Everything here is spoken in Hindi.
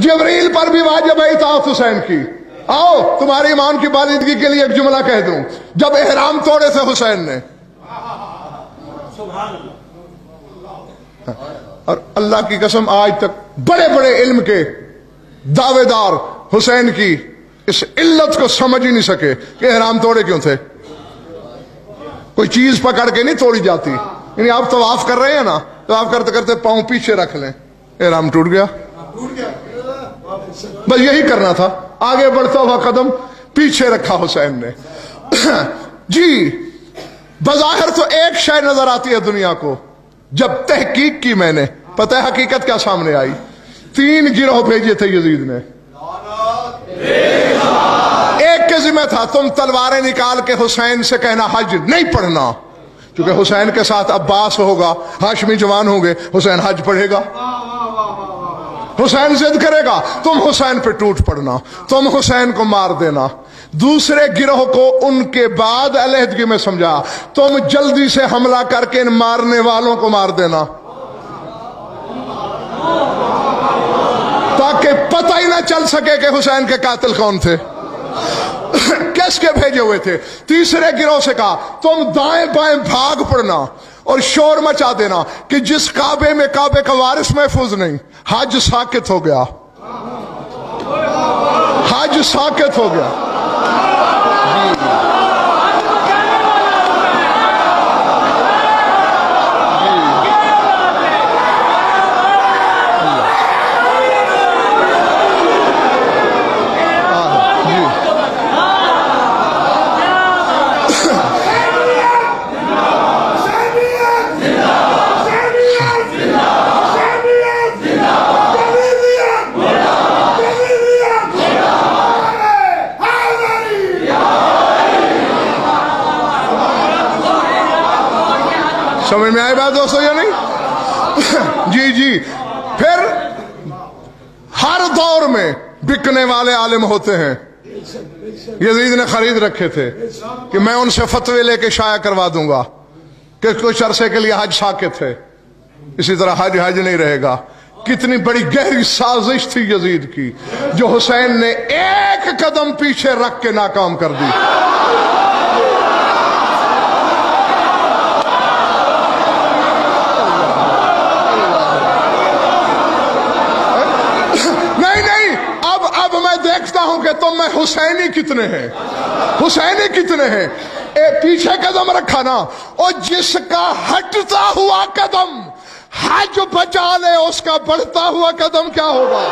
जबरील पर भी वाजब है इतात हुसैन की। आओ, तुम्हारी ईमान की बालिदगी के लिए एक जुमला कह दूँ, जब एहराम तोड़े थे हुसैन ने। और अल्लाह की कसम, आज तक बड़े बड़े इल्म के दावेदार हुसैन की इस इल्लत को समझ ही नहीं सके कि एहराम तोड़े क्यों थे। कोई चीज़ पकड़ के नहीं तोड़ी जाती। यानी आप तवाफ कर रहे हैं ना, तवाफ करते करते पाँव पीछे रख लें। एहराम टूट गया। बस यही करना था। आगे बढ़ता हुआ कदम पीछे रखा हुसैन ने। जी, बजाहिर तो एक शय नज़र आती है दुनिया को, जब तहकीक की मैंने। पता है हकीकत क्या सामने आई? तीन गिरोह भेजे थे यजीद ने। एक के जिम्मे था, तुम तलवारें निकाल के हुसैन से कहना, हज नहीं पढ़ना। क्योंकि हुसैन के साथ अब्बास होगा, हाशमी जवान होंगे, हुसैन हज पढ़ेगा। हुसैन जिद करेगा, तुम हुसैन पे टूट पड़ना, तुम हुसैन को मार देना। दूसरे गिरोह को उनके बाद अलहदगी में समझा, तुम जल्दी से हमला करके इन मारने वालों को मार देना। ताकि पता ही ना चल सके कि हुसैन के कातिल कौन थे। किसके भेजे हुए थे? तीसरे गिरोह से कहा, तुम दाएँ बाएँ भाग पड़ना और शोर मचा देना कि जिस काबे में काबे का वारिस महफूज नहीं, हज साकित हो गया। हज साकित हो गया। समझ में आए बात दोस्तों या नहीं? जी जी। फिर हर दौर में बिकने वाले आलिम होते हैं। यजीद ने खरीद रखे थे कि मैं उनसे फतवे लेके शाया करवा दूँगा कि कुछ अरसे के लिए हज साकित है। इसी तरह हज हज नहीं रहेगा। कितनी बड़ी गहरी साजिश थी यजीद की, जो हुसैन ने एक कदम पीछे रख के नाकाम कर दी नहीं नहीं अब अब मैं देखता हूँ कि तुम में हुसैनी कितने हैं? हुसैनी कितने हैं? ए, पीछे कदम रखा ना और जिसका हटता हुआ कदम, हज बचा ले, उसका बढ़ता हुआ कदम क्या होगा?